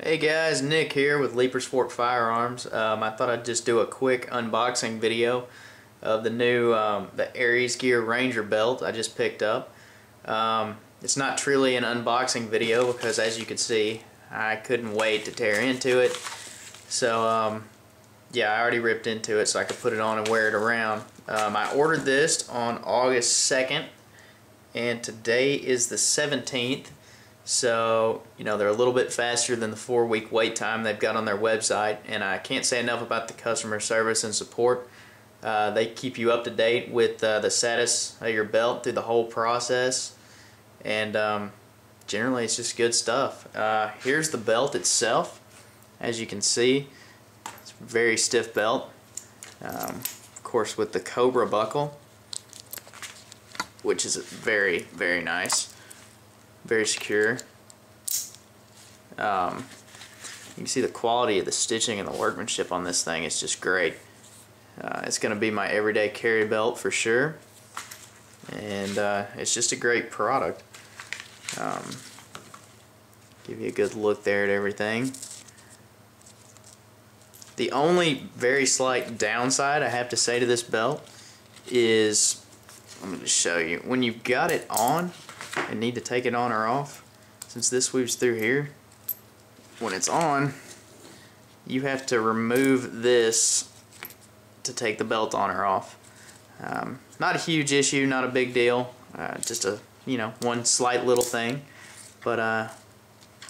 Hey guys, Nick here with Leipers Fork Firearms. Um, I thought I'd just do a quick unboxing video of the new um, the Ares Gear Ranger belt I just picked up. Um, it's not truly an unboxing video because as you can see I couldn't wait to tear into it. So um, yeah, I already ripped into it so I could put it on and wear it around. Um, I ordered this on August 2nd and today is the 17th so, you know, they're a little bit faster than the four week wait time they've got on their website. And I can't say enough about the customer service and support. Uh, they keep you up to date with uh, the status of your belt through the whole process. And um, generally, it's just good stuff. Uh, here's the belt itself. As you can see, very stiff belt. Um, of course, with the Cobra buckle, which is very, very nice very secure. Um, you can see the quality of the stitching and the workmanship on this thing is just great. Uh, it's going to be my everyday carry belt for sure. And uh, it's just a great product. Um, give you a good look there at everything. The only very slight downside I have to say to this belt is, let me just show you, when you've got it on, and need to take it on or off, since this weaves through here, when it's on, you have to remove this to take the belt on or off. Um, not a huge issue, not a big deal, uh, just a, you know, one slight little thing. But, uh,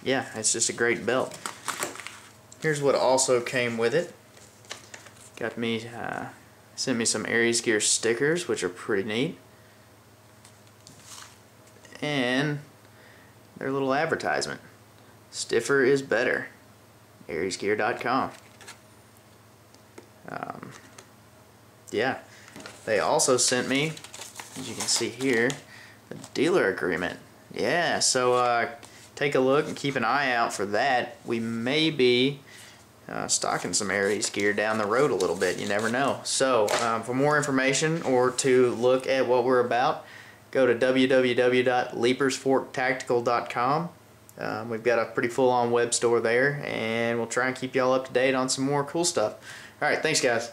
yeah, it's just a great belt. Here's what also came with it. Got me, uh, sent me some Ares Gear stickers, which are pretty neat and their little advertisement. Stiffer is better. AresGear.com. Um, yeah, they also sent me, as you can see here, a dealer agreement. Yeah, so uh, take a look and keep an eye out for that. We may be uh, stocking some Ares gear down the road a little bit. You never know. So, um, for more information or to look at what we're about, go to www.leipersforktactical.com. Um, we've got a pretty full-on web store there, and we'll try and keep y'all up to date on some more cool stuff. All right, thanks, guys.